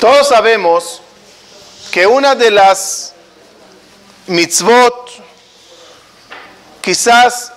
Todos sabemos que una de las mitzvot, quizás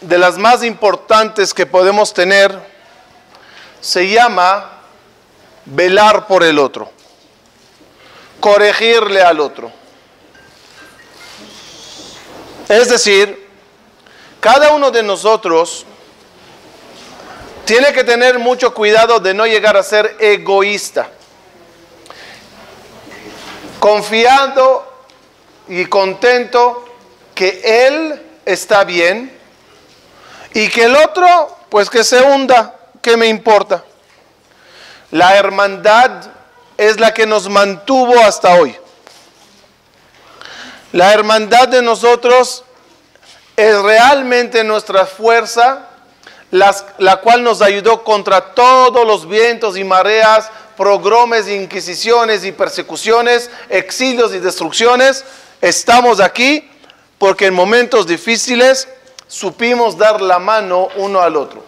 de las más importantes que podemos tener, se llama velar por el otro, corregirle al otro. Es decir, cada uno de nosotros tiene que tener mucho cuidado de no llegar a ser egoísta, confiando y contento que él está bien y que el otro, pues que se hunda, ¿qué me importa? La hermandad es la que nos mantuvo hasta hoy. La hermandad de nosotros es realmente nuestra fuerza, la cual nos ayudó contra todos los vientos y mareas, progromes, inquisiciones y persecuciones, exilios y destrucciones. Estamos aquí porque en momentos difíciles supimos dar la mano uno al otro.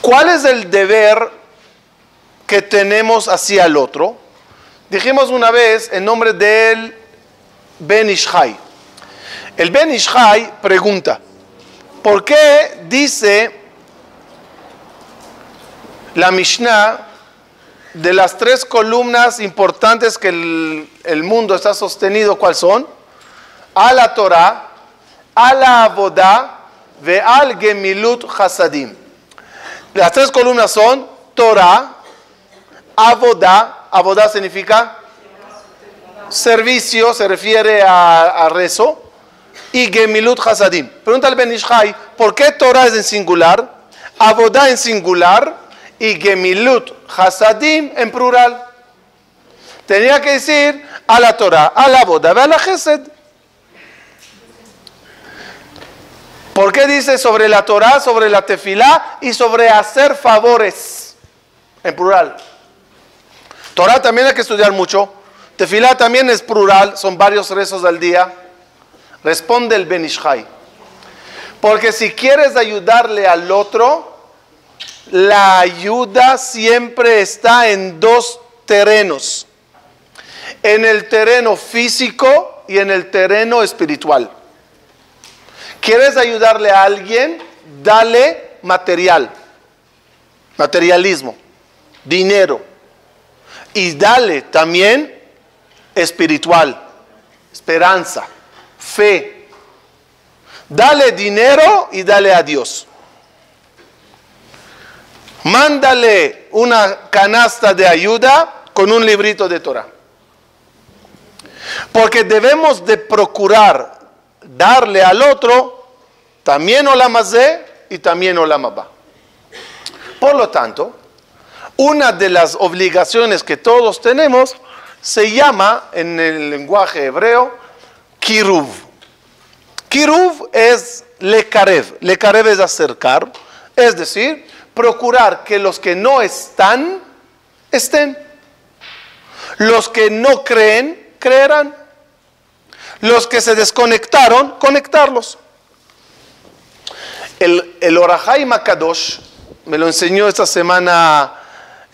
¿Cuál es el deber que tenemos hacia el otro? Dijimos una vez en nombre del Ben Ishai. El Ben Ishai pregunta, ¿por qué dice la Mishnah de las tres columnas importantes que el, mundo está sostenido, ¿cuáles son? A la Torah, a la Abodá, ve al Gemilut Hasadim. Las tres columnas son Torah, Abodá, Abodá significa servicio, se refiere a, rezo, y Gemilut Hasadim. Pregunta al Benishai, ¿por qué Torah es en singular, Abodá en singular y Gemilut Hasadim en plural? Tenía que decir a la Torah, a la Abodá, a la Gesed. ¿Por qué dice sobre la Torah, sobre la tefilá y sobre hacer favores? En plural. Torah también hay que estudiar mucho. Tefilá también es plural, son varios rezos al día. Responde el Benishai. Porque si quieres ayudarle al otro, la ayuda siempre está en dos terrenos. En el terreno físico y en el terreno espiritual. ¿Quieres ayudarle a alguien? Dale material, materialismo, dinero. Y dale también espiritual, esperanza, fe. Dale dinero y dale a Dios. Mándale una canasta de ayuda con un librito de Torah. Porque debemos de procurar darle al otro también olamazé y también olamabá. Por lo tanto, una de las obligaciones que todos tenemos se llama en el lenguaje hebreo kiruv. Kiruv es lekarev. Lekarev es acercar, es decir, procurar que los que no están, estén. Los que no creen, creerán. Los que se desconectaron, conectarlos. El, el Orahai Makadosh me lo enseñó esta semana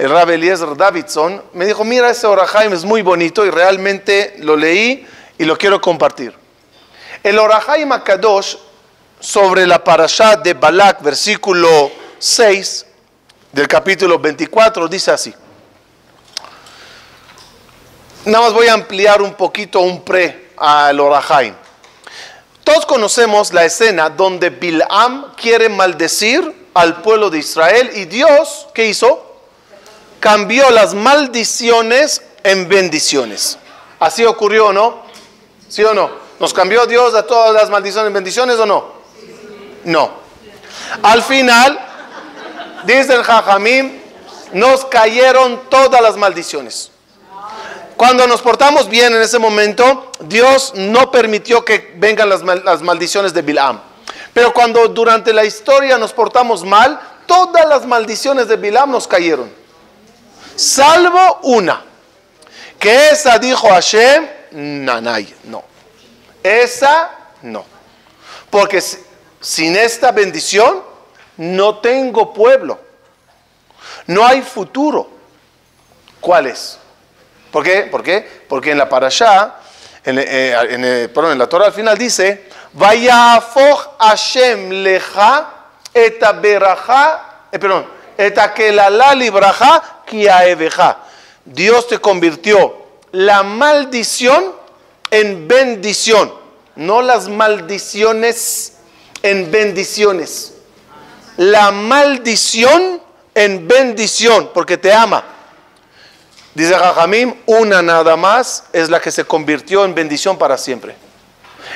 el Rabbi Eliezer Davidson, me dijo, mira, ese Orahaim es muy bonito y realmente lo leí y lo quiero compartir. El Orahaim Akadosh sobre la parashá de Balak, versículo 6 del capítulo 24, dice así. Nada más voy a ampliar un poquito un pre al Orahaim. Todos conocemos la escena donde Bilam quiere maldecir al pueblo de Israel y Dios, ¿qué hizo? cambió las maldiciones en bendiciones. ¿Así ocurrió o no? ¿Sí o no? ¿Nos cambió Dios a todas las maldiciones en bendiciones o no? No. Al final, dice el Jajamim, nos cayeron todas las maldiciones. Cuando nos portamos bien en ese momento, Dios no permitió que vengan las, maldiciones de Bilam. Pero cuando durante la historia nos portamos mal, todas las maldiciones de Bilam nos cayeron salvo una, que esa dijo Hashem, nanay, no. Esa no. Porque sin esta bendición no tengo pueblo, no hay futuro. ¿Cuáles? ¿Por qué? ¿Por qué? Porque en la parashá, en, eh, en, eh, perdón, la Torah al final dice, Vayafoch Hashem leja eta beraja, eh, perdón, eta kelala. Dios te convirtió la maldición en bendición, no las maldiciones en bendiciones. La maldición en bendición, porque te ama. Dice Jajamim, una nada más es la que se convirtió en bendición para siempre.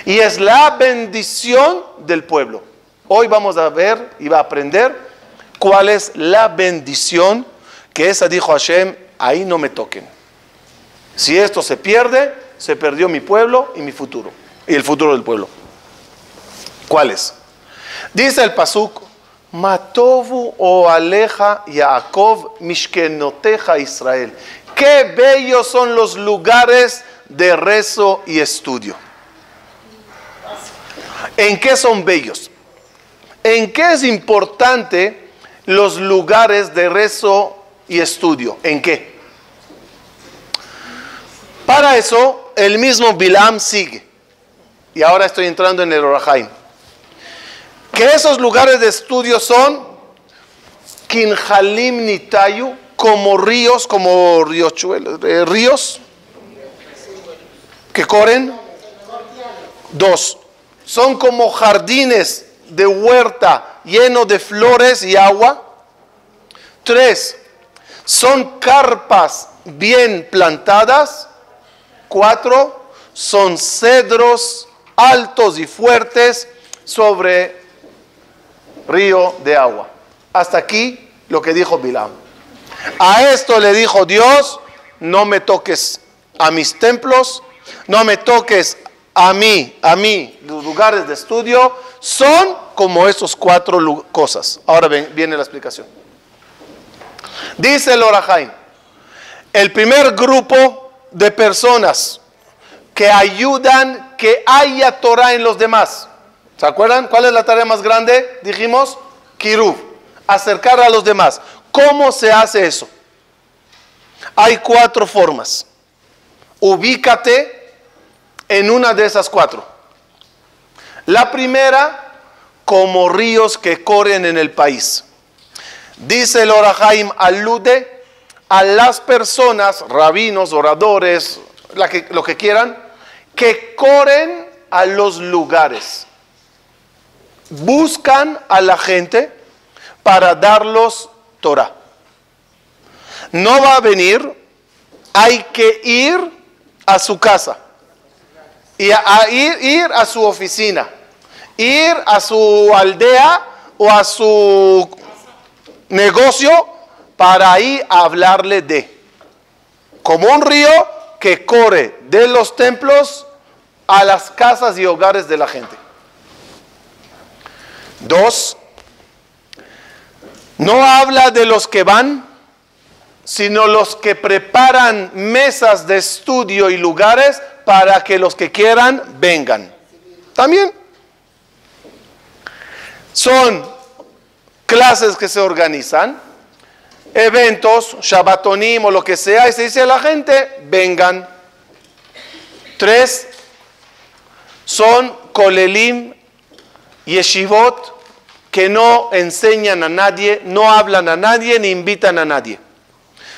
Y es la bendición del pueblo. Hoy vamos a ver y va a aprender cuál es la bendición que esa dijo Hashem, ahí no me toquen. Si esto se pierde, se perdió mi pueblo y mi futuro. Y el futuro del pueblo. ¿Cuál es? Dice el Pasuk, Matovu o aleja Yaakov mishkenoteja Israel. Qué bellos son los lugares de rezo y estudio. ¿En qué son bellos? ¿En qué es importante los lugares de rezo y estudio? ¿En qué? Para eso, el mismo Bilam sigue. Y ahora estoy entrando en el Orahaim. Que esos lugares de estudio son Kinjalim Nitayu, como ríos, como eh, ríos que corren. Dos, son como jardines de huerta llenos de flores y agua. Tres, son carpas bien plantadas. Cuatro, son cedros altos y fuertes sobre río de agua. Hasta aquí lo que dijo Bilam. A esto le dijo Dios, no me toques a mis templos, no me toques a mí, a mí, los lugares de estudio son como estos cuatro cosas. Ahora viene la explicación. Dice el Orahaim, el primer grupo de personas que ayudan que haya Torah en los demás. ¿Se acuerdan? ¿Cuál es la tarea más grande? Dijimos, Kirub, acercar a los demás. ¿Cómo se hace eso? Hay cuatro formas. Ubícate en una de esas cuatro. La primera, como ríos que corren en el país. Dice el Orahaim, alude a las personas, rabinos, oradores, lo que quieran, que corren a los lugares. Buscan a la gente para darlos Torah. No va a venir, hay que ir a su casa y a, ir, ir a su oficina, ir a su aldea o a su negocio para ahí hablarle de. Como un río que corre de los templos a las casas y hogares de la gente. Dos, no habla de los que van, sino los que preparan mesas de estudio y lugares para que los que quieran vengan. También son clases que se organizan, eventos, Shabbatonim o lo que sea, y se dice a la gente, vengan. Tres, son Kolelim, Yeshivot, que no enseñan a nadie, no hablan a nadie ni invitan a nadie.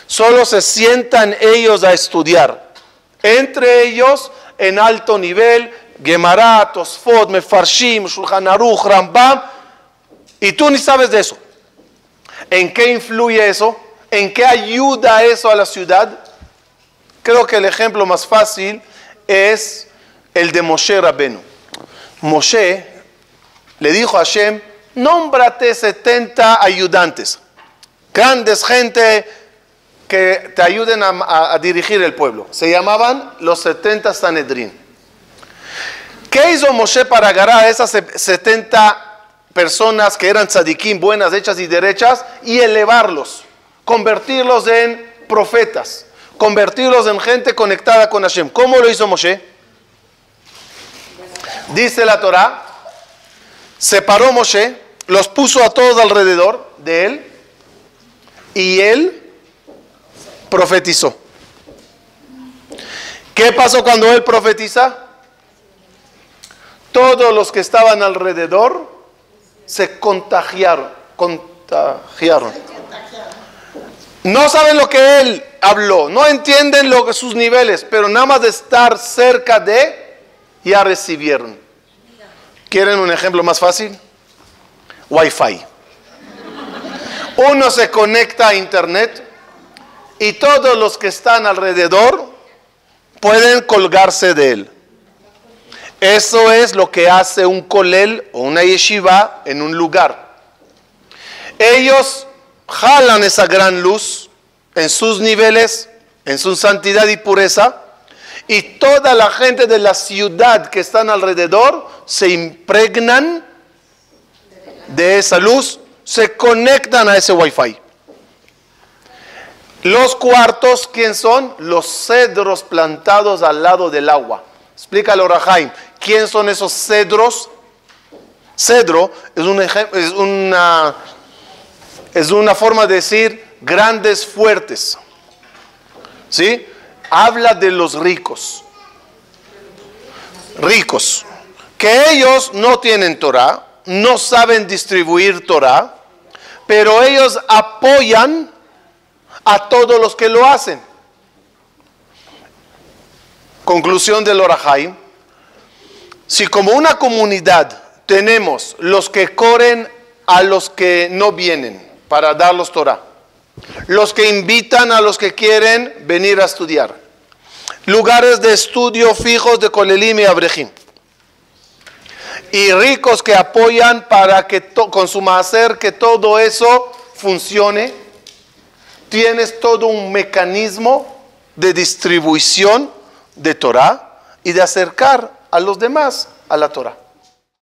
Solo se sientan ellos a estudiar. Entre ellos, en alto nivel, Gemara, Tosfot, Mefarshim, Shulchan Aruch, Rambam, y tú ni sabes de eso. ¿En qué influye eso? ¿En qué ayuda eso a la ciudad? Creo que el ejemplo más fácil es el de Moshe Rabenu. Moshe le dijo a Hashem, nómbrate 70 ayudantes, grandes gente que te ayuden a, dirigir el pueblo. Se llamaban los 70 Sanedrín. ¿Qué hizo Moshe para agarrar a esas 70 personas que eran tzadikim, buenas, hechas y derechas, y elevarlos, convertirlos en profetas, convertirlos en gente conectada con Hashem? ¿Cómo lo hizo Moshe? Dice la Torah, separó Moshe los puso a todos alrededor de él y él profetizó. ¿Qué pasó cuando él profetiza? Todos los que estaban alrededor se contagiaron, contagiaron. No saben lo que él habló, no entienden lo sus niveles, pero nada más de estar cerca de ya recibieron. ¿Quieren un ejemplo más fácil? Wi-Fi. Uno se conecta a internet y todos los que están alrededor pueden colgarse de él. Eso es lo que hace un kolel o una yeshiva en un lugar. Ellos jalan esa gran luz en sus niveles, en su santidad y pureza, y toda la gente de la ciudad que están alrededor se impregnan de esa luz, se conectan a ese wifi. Los cuartos, ¿quién son? Los cedros plantados al lado del agua. Explícalo, Rahaim. ¿Quién son esos cedros? Cedro es, un es una es una forma de decir grandes, fuertes. ¿Sí? Habla de los ricos. Ricos. Que ellos no tienen Torah, no saben distribuir Torah, pero ellos apoyan a todos los que lo hacen. Conclusión del Orahaim. Si como una comunidad tenemos los que corren a los que no vienen, para darlos Torah. Los que invitan a los que quieren venir a estudiar. Lugares de estudio fijos de Colelim y Abrejim. Y ricos que apoyan para que con su hacer que todo eso funcione. Tienes todo un mecanismo de distribución de Torah y de acercar a los demás a la Torah.